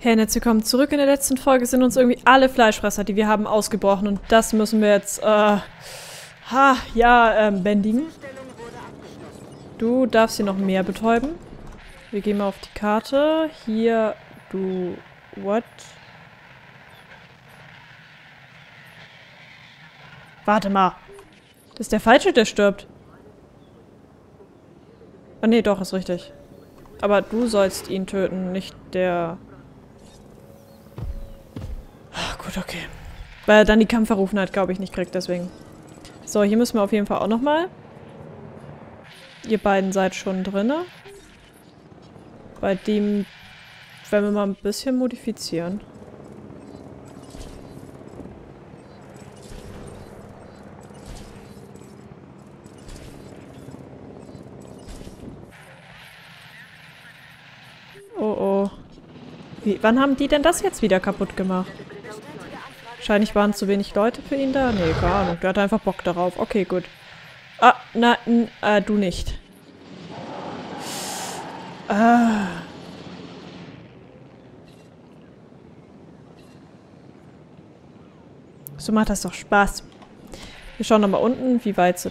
Hey Netz, wir kommen zurück. In der letzten Folge sind uns irgendwie alle Fleischfresser, die wir haben, ausgebrochen. Und das müssen wir jetzt, äh, ha, ja, ähm, bändigen. Du darfst hier noch mehr betäuben. Wir gehen mal auf die Karte. Hier, du, what? Warte mal. Das ist der Falsche, der stirbt. Ah, nee, doch, ist richtig. Aber du sollst ihn töten, nicht der... gut, okay. Weil er dann die Kampfverrufenheit, glaube ich, nicht kriegt, deswegen. So, hier müssen wir auf jeden Fall auch nochmal. Ihr beiden seid schon drinne. Bei dem werden wir mal ein bisschen modifizieren. Wie, wann haben die denn das jetzt wieder kaputt gemacht? Wahrscheinlich waren zu wenig Leute für ihn da. Nee, keine Ahnung. Der hatte einfach Bock darauf. Okay, gut. Ah, na, äh, du nicht. Ah. So macht das doch Spaß. Wir schauen nochmal unten, wie weit sie...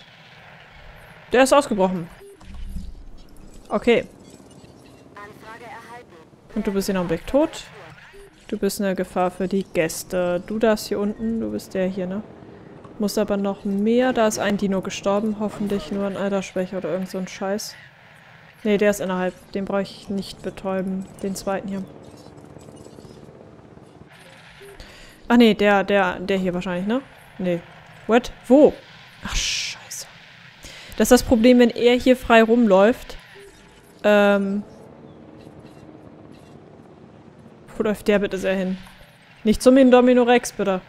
Der ist ausgebrochen. Okay. Und du bist in Augenblick tot. Du bist eine Gefahr für die Gäste. Du darfst hier unten. Du bist der hier, ne? Muss aber noch mehr. Da ist ein Dino gestorben. Hoffentlich nur an Altersschwäche oder irgend so ein Scheiß. Ne, der ist innerhalb. Den brauche ich nicht betäuben. Den zweiten hier. Ach nee, der, der, der hier wahrscheinlich, ne? Nee. What? Wo? Ach, scheiße. Das ist das Problem, wenn er hier frei rumläuft. Ähm, wo läuft der bitte sehr hin? Nicht zum Indomino Rex, bitte.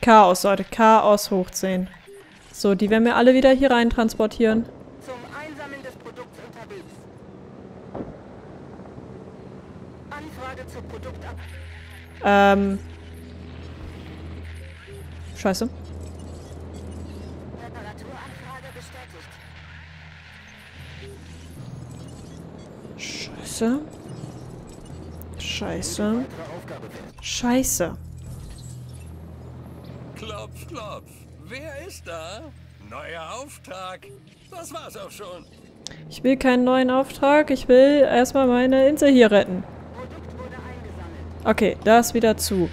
Chaos, Leute. Chaos hoch 10. So, die werden wir alle wieder hier rein transportieren. Zum Einsammeln des Produkts unterwegs. Anfrage zur Produktab... Ähm... Scheiße. Scheiße. Scheiße. Scheiße. Klopf, klopf. Wer ist da? Neuer Auftrag. Das war's auch schon. Ich will keinen neuen Auftrag. Ich will erstmal meine Insel hier retten. Okay, da ist wieder zu.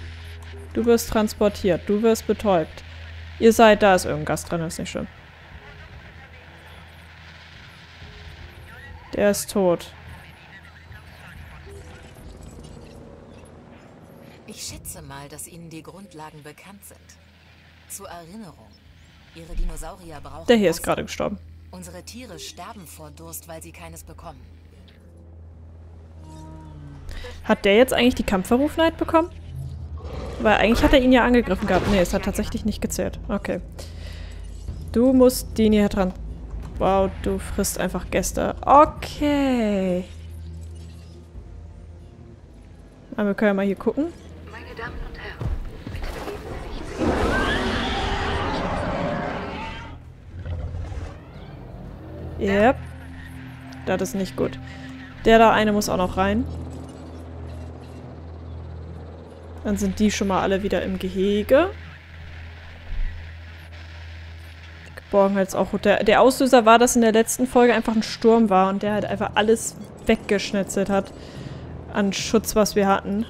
Du wirst transportiert. Du wirst betäubt. Ihr seid, da ist irgendein Gast drin, ist nicht schlimm. Der ist tot. Ich schätze mal, dass Ihnen die Grundlagen bekannt sind. Zur Erinnerung. Ihre Dinosaurier brauchen Der hier ist gerade gestorben. Unsere Tiere sterben vor Durst, weil sie keines bekommen. Hat der jetzt eigentlich die Kampfverrufenheit bekommen? Weil eigentlich hat er ihn ja angegriffen gehabt. Nee, es hat tatsächlich nicht gezählt. Okay. Du musst den hier dran... Wow, du frisst einfach Gäste. Okay. Aber wir können ja mal hier gucken. Yep. Das ist nicht gut. Der da eine muss auch noch rein. Dann sind die schon mal alle wieder im Gehege. Geborgenheits auch gut. Der, der Auslöser war, dass in der letzten Folge einfach ein Sturm war und der halt einfach alles weggeschnetzelt hat an Schutz, was wir hatten.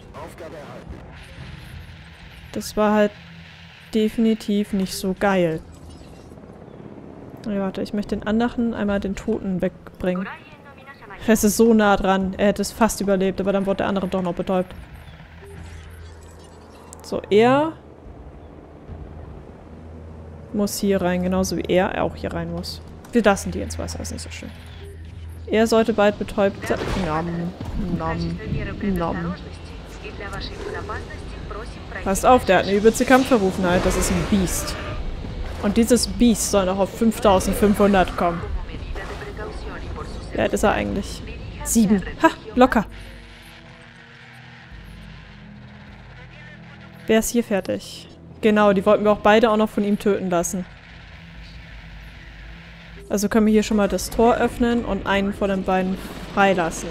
Das war halt definitiv nicht so geil. Nee, warte, ich möchte den anderen einmal den Toten wegbringen. Es ist so nah dran. Er hätte es fast überlebt, aber dann wurde der andere doch noch betäubt. So, er muss hier rein, genauso wie er auch hier rein muss. Wir lassen die ins Wasser, ist nicht so schön. Er sollte bald betäubt sein. Nom, nom, nom. Passt auf, der hat eine übelste Kampfverrufenheit. Das ist ein Biest. Und dieses Biest soll noch auf 5500 kommen. Alt ist er eigentlich? Sieben. Ha, locker. Wer ist hier fertig? Genau, die wollten wir auch beide auch noch von ihm töten lassen. Also können wir hier schon mal das Tor öffnen und einen von den beiden freilassen.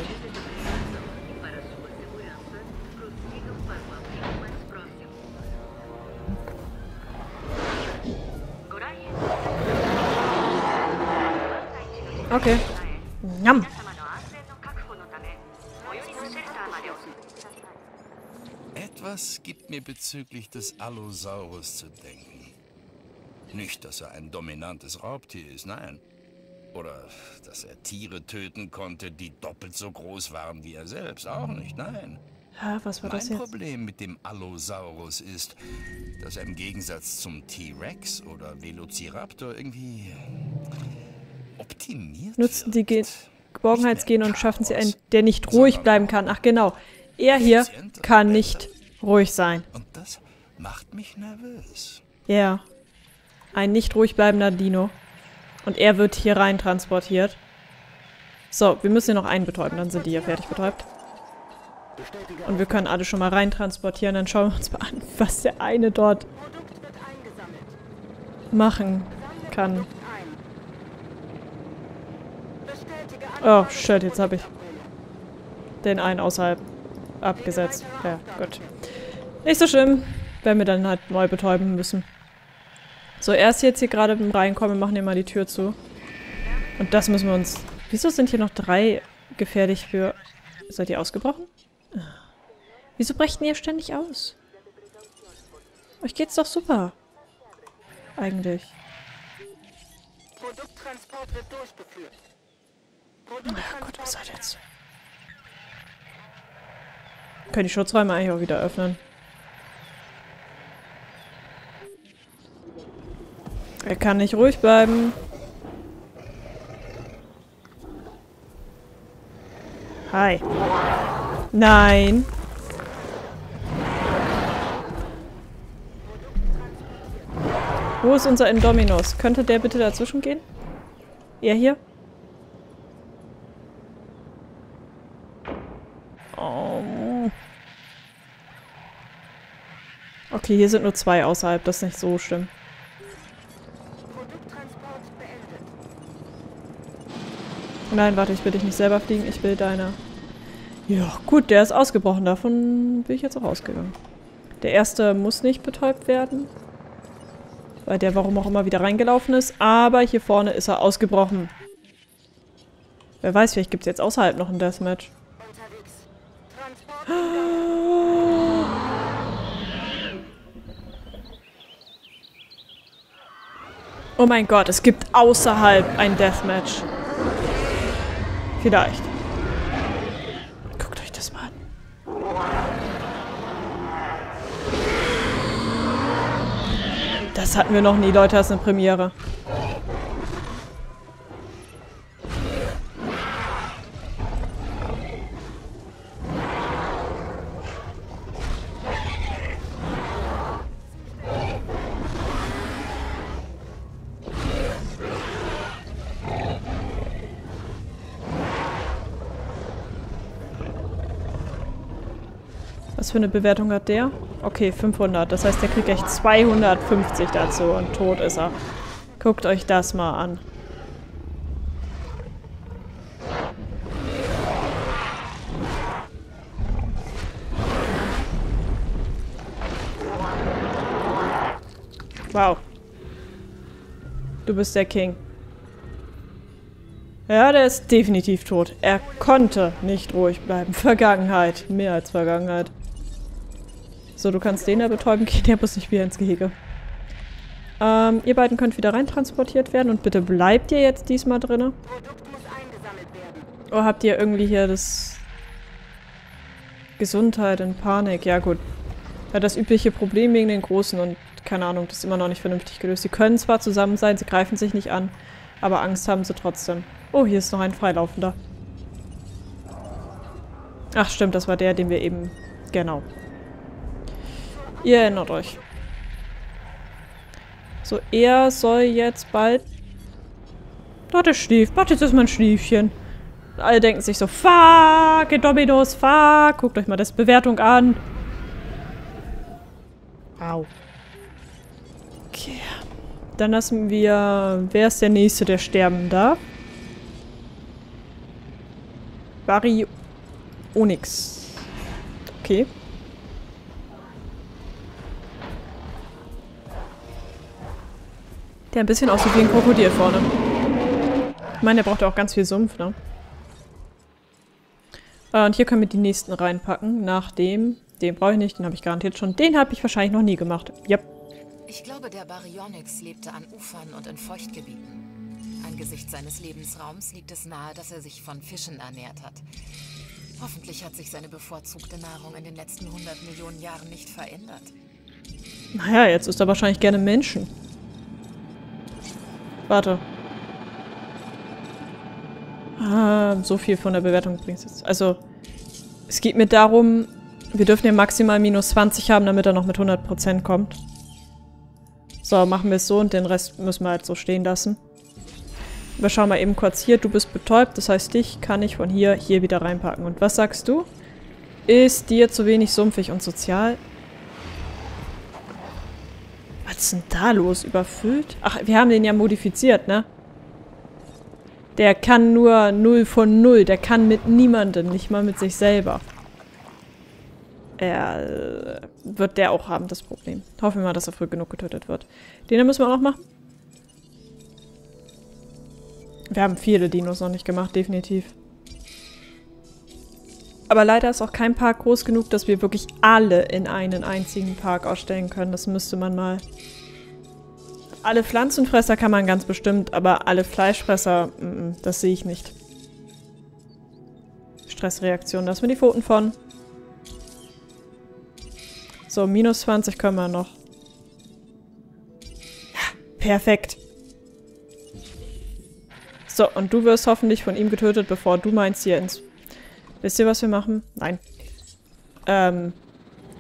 Bezüglich des Allosaurus zu denken. Nicht, dass er ein dominantes Raubtier ist, nein. Oder dass er Tiere töten konnte, die doppelt so groß waren wie er selbst. Auch nicht, nein. Ja, was war mein das jetzt? Problem mit dem Allosaurus ist, dass er im Gegensatz zum T-Rex oder Velociraptor irgendwie optimiert Nutzen die Ge wirkt. Geborgenheitsgene und schaffen sie einen, der nicht ruhig bleiben kann. Ach genau. Er hier kann nicht ruhig sein. Und das macht mich nervös. Ja. Ein nicht ruhig bleibender Dino. Und er wird hier rein transportiert. So, wir müssen hier noch einen betäuben, dann sind die hier fertig betäubt. Und wir können alle schon mal rein transportieren. Dann schauen wir uns mal an, was der eine dort machen kann. Oh, shit, jetzt habe ich den einen außerhalb abgesetzt. Ja, gut. Nicht so schlimm, wenn wir dann halt neu betäuben müssen. So, erst jetzt hier gerade beim Reinkommen, wir machen hier mal die Tür zu. Und das müssen wir uns... Wieso sind hier noch drei gefährlich für... Seid ihr ausgebrochen? Wieso brechen ihr ständig aus? Euch geht's doch super. Eigentlich. Produkttransport wird durchgeführt. Ach Gott, was ihr jetzt? Können die Schutzräume eigentlich auch wieder öffnen. Er kann nicht ruhig bleiben. Hi. Nein. Wo ist unser Indominus? Könnte der bitte dazwischen gehen? Er hier? Okay, hier sind nur zwei außerhalb. Das ist nicht so schlimm. Nein, warte, ich will dich nicht selber fliegen. Ich will deine... Ja, gut, der ist ausgebrochen. Davon bin ich jetzt auch ausgegangen. Der erste muss nicht betäubt werden. Weil der warum auch immer wieder reingelaufen ist. Aber hier vorne ist er ausgebrochen. Wer weiß, vielleicht gibt es jetzt außerhalb noch ein Deathmatch. Unterwegs. Transport Oh mein Gott, es gibt außerhalb ein Deathmatch. Vielleicht. Guckt euch das mal an. Das hatten wir noch nie, Leute, das ist eine Premiere. Was für eine Bewertung hat der? Okay, 500. Das heißt, der kriegt echt 250 dazu und tot ist er. Guckt euch das mal an. Wow. Du bist der King. Ja, der ist definitiv tot. Er konnte nicht ruhig bleiben. Vergangenheit. Mehr als Vergangenheit. So, du kannst den da betäuben. Geh der muss nicht wieder ins Gehege. Ähm, ihr beiden könnt wieder reintransportiert werden. Und bitte bleibt ihr jetzt diesmal werden. Oder habt ihr irgendwie hier das... Gesundheit in Panik? Ja, gut. Ja, das übliche Problem wegen den Großen und keine Ahnung, das ist immer noch nicht vernünftig gelöst. Sie können zwar zusammen sein, sie greifen sich nicht an, aber Angst haben sie trotzdem. Oh, hier ist noch ein Freilaufender. Ach, stimmt, das war der, den wir eben... Genau. Ihr erinnert euch. So, er soll jetzt bald... Dort ist schlief. Warte, jetzt ist mein Schliefchen. Alle denken sich so, fuck, Dominos, fuck. Guckt euch mal das Bewertung an. Au. Okay. Dann lassen wir... Wer ist der Nächste, der sterben darf? Barry Onyx. Okay. Der ein bisschen aussieht wie ein Krokodil vorne. Ich meine, der braucht ja auch ganz viel Sumpf, ne? Äh, Und hier können wir die nächsten reinpacken. Nach dem... Den brauche ich nicht, den habe ich garantiert schon. Den habe ich wahrscheinlich noch nie gemacht. Yep. Ich glaube, der Baryonyx lebte an Ufern und in Feuchtgebieten. Angesichts seines Lebensraums liegt es nahe, dass er sich von Fischen ernährt hat. Hoffentlich hat sich seine bevorzugte Nahrung in den letzten 100 Millionen Jahren nicht verändert. Naja, jetzt ist er wahrscheinlich gerne Menschen. Warte. Ah, so viel von der Bewertung bringt jetzt. Also, es geht mir darum, wir dürfen ja maximal minus 20 haben, damit er noch mit 100% kommt. So, machen wir es so und den Rest müssen wir halt so stehen lassen. Wir schauen mal eben kurz hier. Du bist betäubt, das heißt, dich kann ich von hier hier wieder reinpacken. Und was sagst du? Ist dir zu wenig sumpfig und sozial? Was ist denn da los? Überfüllt? Ach, wir haben den ja modifiziert, ne? Der kann nur 0 von 0. Der kann mit niemandem, nicht mal mit sich selber. Er äh, wird der auch haben, das Problem. Hoffen wir mal, dass er früh genug getötet wird. Den müssen wir auch noch machen. Wir haben viele Dinos noch nicht gemacht, definitiv. Aber leider ist auch kein Park groß genug, dass wir wirklich alle in einen einzigen Park ausstellen können. Das müsste man mal... Alle Pflanzenfresser kann man ganz bestimmt, aber alle Fleischfresser, mm, das sehe ich nicht. Stressreaktion, ist mir die Pfoten von. So, minus 20 können wir noch. Perfekt. So, und du wirst hoffentlich von ihm getötet, bevor du meinst hier ins... Wisst ihr, was wir machen? Nein. Ähm,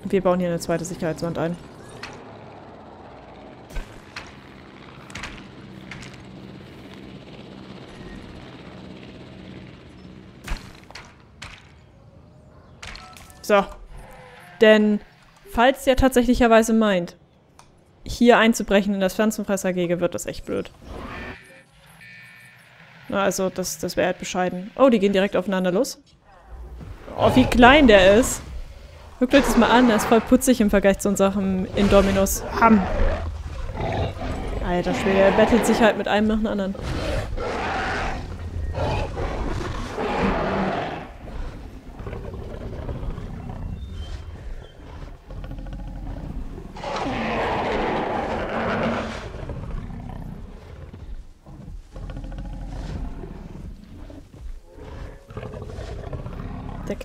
wir bauen hier eine zweite Sicherheitswand ein. So. Denn falls der tatsächlicherweise meint, hier einzubrechen in das Pflanzenfressergege, wird das echt blöd. Na, also, das, das wäre halt bescheiden. Oh, die gehen direkt aufeinander los. Oh, wie klein der ist. Guckt euch das mal an, der ist voll putzig im Vergleich zu unserem Indominus. Ham. Alter Schwede, er bettelt sich halt mit einem nach dem anderen.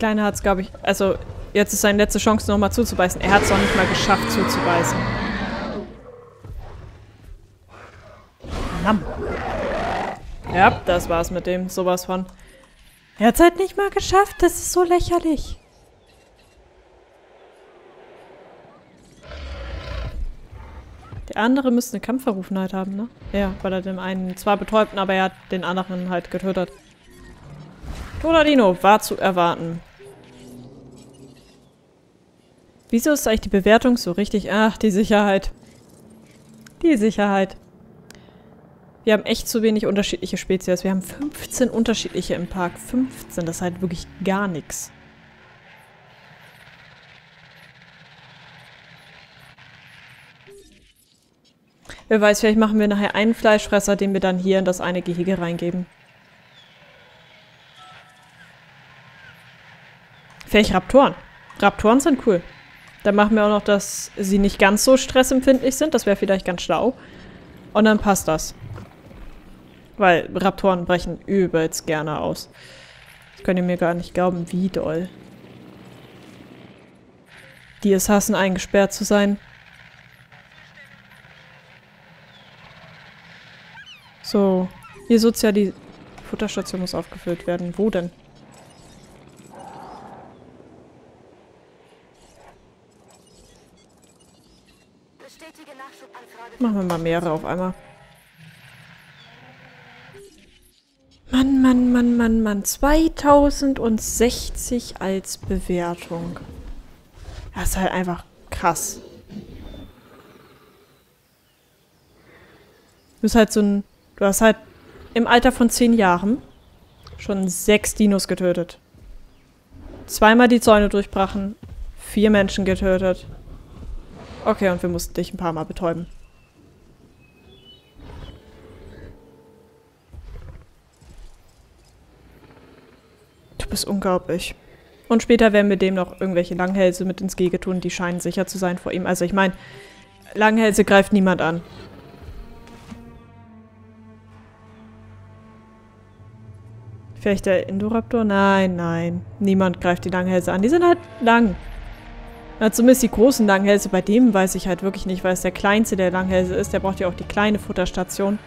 Kleine hat es, glaube ich... Also, jetzt ist seine letzte Chance, nochmal zuzubeißen. Er hat es noch nicht mal geschafft, zuzubeißen. Nam. Ja, das war's mit dem. Sowas von. Er hat es halt nicht mal geschafft. Das ist so lächerlich. Der andere müsste eine Kampfverrufenheit haben, ne? Ja, weil er den einen zwar betäubten, aber er hat den anderen halt getötet. Toladino, war zu erwarten. Wieso ist eigentlich die Bewertung so richtig? Ach, die Sicherheit. Die Sicherheit. Wir haben echt zu wenig unterschiedliche Spezies. Wir haben 15 unterschiedliche im Park. 15, das ist halt wirklich gar nichts. Wer weiß, vielleicht machen wir nachher einen Fleischfresser, den wir dann hier in das eine Gehege reingeben. Vielleicht Raptoren. Raptoren sind cool. Dann machen wir auch noch, dass sie nicht ganz so stressempfindlich sind. Das wäre vielleicht ganz schlau. Und dann passt das. Weil Raptoren brechen übelst gerne aus. Das könnt ihr mir gar nicht glauben, wie doll. Die es hassen, eingesperrt zu sein. So. Hier sozial die Futterstation muss aufgefüllt werden. Wo denn? Machen wir mal mehrere auf einmal. Mann, Mann, Mann, Mann, Mann. 2060 als Bewertung. Das ist halt einfach krass. bist halt so ein. Du hast halt im Alter von zehn Jahren schon sechs Dinos getötet. Zweimal die Zäune durchbrachen, vier Menschen getötet. Okay, und wir mussten dich ein paar Mal betäuben. Du bist unglaublich. Und später werden wir dem noch irgendwelche Langhälse mit ins Gege tun, die scheinen sicher zu sein vor ihm. Also ich meine, Langhälse greift niemand an. Vielleicht der Indoraptor? Nein, nein. Niemand greift die Langhälse an. Die sind halt lang. Na, zumindest die großen Langhälse. Bei dem weiß ich halt wirklich nicht, weil es der kleinste der Langhälse ist. Der braucht ja auch die kleine Futterstation.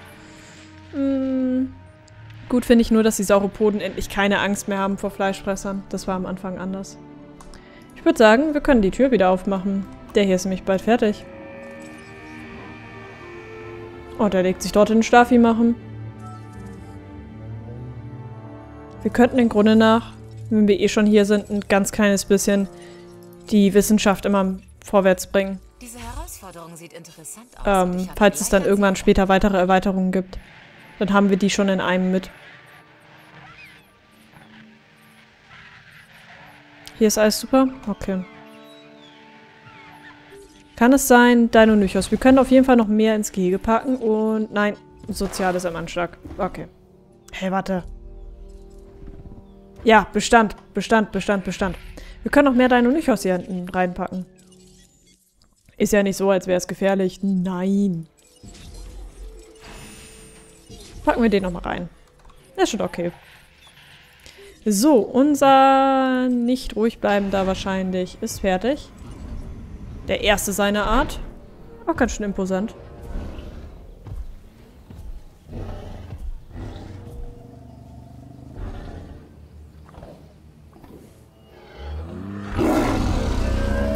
Hm. Gut finde ich nur, dass die Sauropoden endlich keine Angst mehr haben vor Fleischfressern. Das war am Anfang anders. Ich würde sagen, wir können die Tür wieder aufmachen. Der hier ist nämlich bald fertig. Oh, der legt sich dort in den Stafi machen. Wir könnten im Grunde nach, wenn wir eh schon hier sind, ein ganz kleines bisschen die Wissenschaft immer vorwärts bringen. Ähm, falls es dann irgendwann später weitere Erweiterungen gibt. Dann haben wir die schon in einem mit. Hier ist alles super? Okay. Kann es sein, Dino Nychos. Wir können auf jeden Fall noch mehr ins Gehege packen und... Nein, Soziales am Anschlag. Okay. Hey, warte. Ja, Bestand, Bestand, Bestand, Bestand. Wir können noch mehr Dino Nychos hier hinten reinpacken. Ist ja nicht so, als wäre es gefährlich. Nein. Packen wir den nochmal rein. Ist schon okay. So, unser nicht ruhig bleibender wahrscheinlich ist fertig. Der erste seiner Art. Auch ganz schön imposant.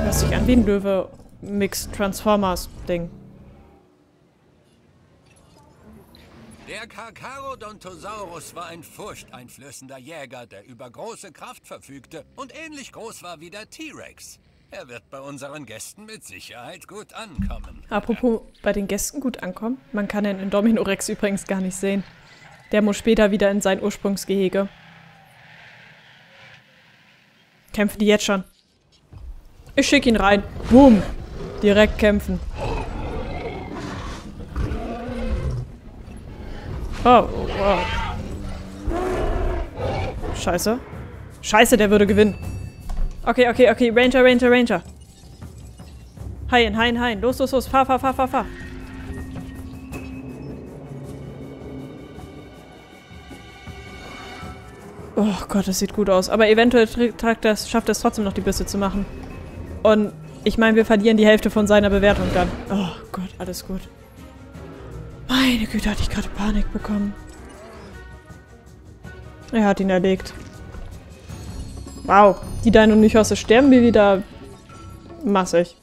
Hört sich an wie ein Löwe Mix Transformers Ding. Der Carcharodontosaurus war ein furchteinflößender Jäger, der über große Kraft verfügte und ähnlich groß war wie der T-Rex. Er wird bei unseren Gästen mit Sicherheit gut ankommen. Apropos bei den Gästen gut ankommen. Man kann den Indominorex übrigens gar nicht sehen. Der muss später wieder in sein Ursprungsgehege. Kämpfen die jetzt schon? Ich schicke ihn rein. Boom. Direkt kämpfen. Oh, wow. Scheiße. Scheiße, der würde gewinnen. Okay, okay, okay. Ranger, Ranger, Ranger. Hein, hein, hein. Los, los, los. Fahr, fahr, fahr, fahr, fahr. Oh Gott, das sieht gut aus. Aber eventuell das, schafft es trotzdem noch, die Büste zu machen. Und ich meine, wir verlieren die Hälfte von seiner Bewertung dann. Oh Gott, alles gut. Meine Güte, hatte ich gerade Panik bekommen. Er hat ihn erlegt. Wow, die Deinonychosse sterben wir wieder massig.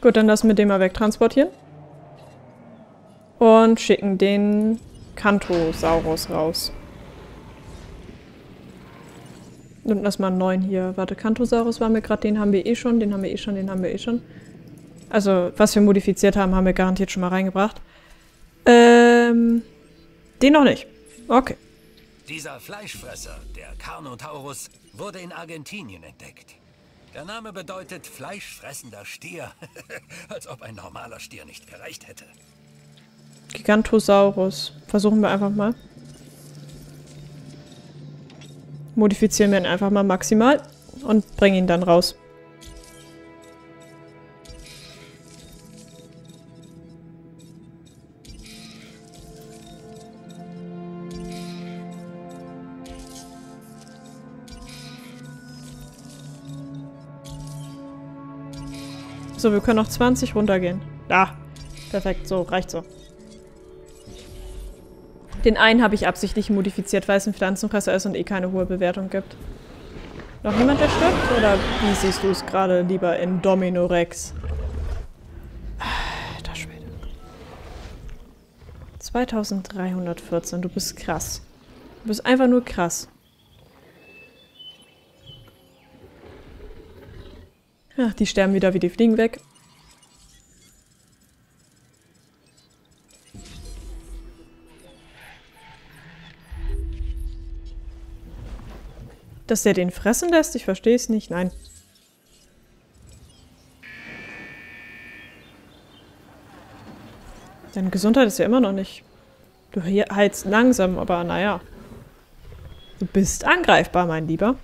Gut, dann lassen wir den mal wegtransportieren. Und schicken den Kantosaurus raus. Lass mal einen neuen hier. Warte, Kantosaurus war mir gerade, den haben wir eh schon, den haben wir eh schon, den haben wir eh schon. Also, was wir modifiziert haben, haben wir garantiert schon mal reingebracht. Ähm, den noch nicht. Okay. Dieser Fleischfresser, der Carnotaurus, wurde in Argentinien entdeckt. Der Name bedeutet fleischfressender Stier. Als ob ein normaler Stier nicht gereicht hätte. Gigantosaurus. Versuchen wir einfach mal. Modifizieren wir ihn einfach mal maximal und bringen ihn dann raus. So, wir können noch 20 runtergehen. Da. Perfekt, so, reicht so. Den einen habe ich absichtlich modifiziert, weil es ein Pflanzenfresser ist und eh keine hohe Bewertung gibt. Noch jemand, der stirbt? Oder wie siehst du es gerade lieber in Domino Rex? Alter Schwede. 2314, du bist krass. Du bist einfach nur krass. Ach, die sterben wieder wie die Fliegen weg. Dass der den fressen lässt? Ich verstehe es nicht. Nein. Deine Gesundheit ist ja immer noch nicht. Du heilst langsam, aber naja. Du bist angreifbar, mein Lieber.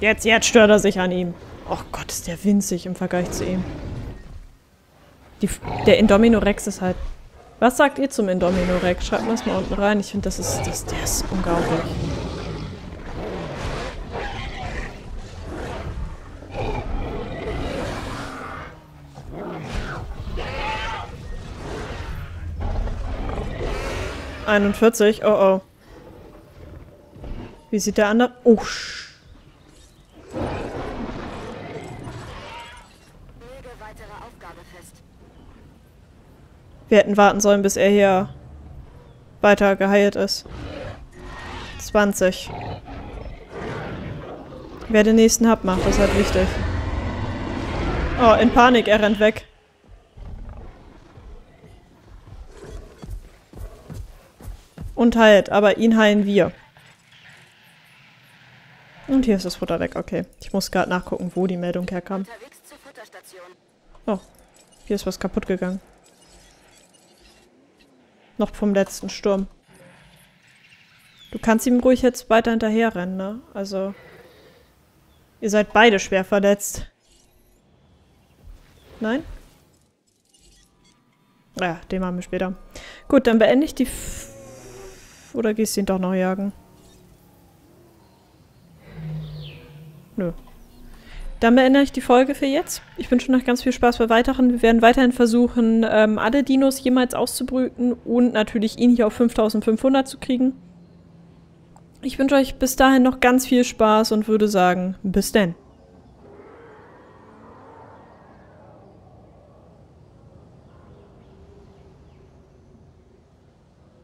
Jetzt, jetzt stört er sich an ihm. Oh Gott, ist der winzig im Vergleich zu ihm. Die, der Indominorex ist halt... Was sagt ihr zum Indominorex? Schreibt mal das mal unten rein. Ich finde, das ist, das, der ist unglaublich. Einundvierzig, oh oh. Wie sieht der andere... Oh, Wir hätten warten sollen, bis er hier weiter geheilt ist. 20. Wer den nächsten Hub macht, ist halt wichtig. Oh, in Panik, er rennt weg. Und heilt, aber ihn heilen wir. Und hier ist das Futter weg, okay. Ich muss gerade nachgucken, wo die Meldung herkam. Oh, hier ist was kaputt gegangen. Noch vom letzten Sturm. Du kannst ihm ruhig jetzt weiter hinterherrennen, ne? Also... Ihr seid beide schwer verletzt. Nein? Ja, den machen wir später. Gut, dann beende ich die... F Oder gehst du ihn doch noch jagen? Nö. Dann beende ich die Folge für jetzt. Ich wünsche noch ganz viel Spaß bei weiteren. Wir werden weiterhin versuchen, ähm, alle Dinos jemals auszubrüten und natürlich ihn hier auf 5500 zu kriegen. Ich wünsche euch bis dahin noch ganz viel Spaß und würde sagen, bis denn.